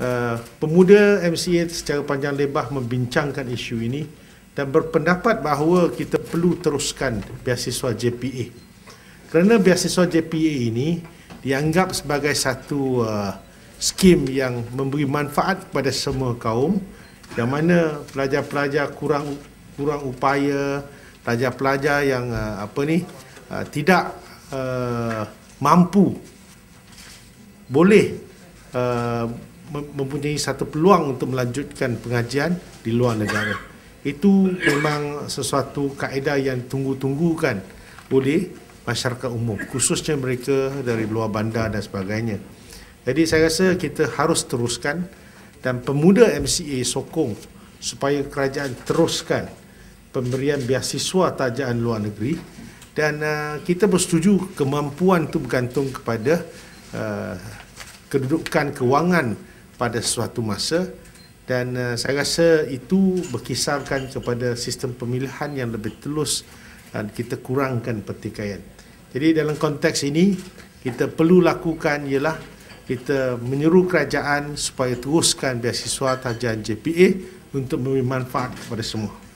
uh, pemuda MCA secara panjang lebar membincangkan isu ini dan berpendapat bahawa kita perlu teruskan beasiswa JPA. Kerana beasiswa JPA ini dianggap sebagai satu uh, skim yang memberi manfaat kepada semua kaum yang mana pelajar-pelajar kurang kurang upaya, pelajar-pelajar yang uh, apa ni uh, tidak uh, mampu boleh uh, mempunyai satu peluang untuk melanjutkan pengajian di luar negara. Itu memang sesuatu kaedah yang tunggu-tunggukan oleh masyarakat umum, khususnya mereka dari luar bandar dan sebagainya. Jadi saya rasa kita harus teruskan dan pemuda MCA sokong supaya kerajaan teruskan pemberian beasiswa tajaan luar negeri dan uh, kita bersetuju kemampuan itu bergantung kepada uh, kedudukan kewangan pada suatu masa dan uh, saya rasa itu berkisarkan kepada sistem pemilihan yang lebih telus dan kita kurangkan pertikaian. Jadi dalam konteks ini kita perlu lakukan ialah kita menyeru kerajaan supaya teruskan beasiswa tajian JPA untuk memberi manfaat kepada semua.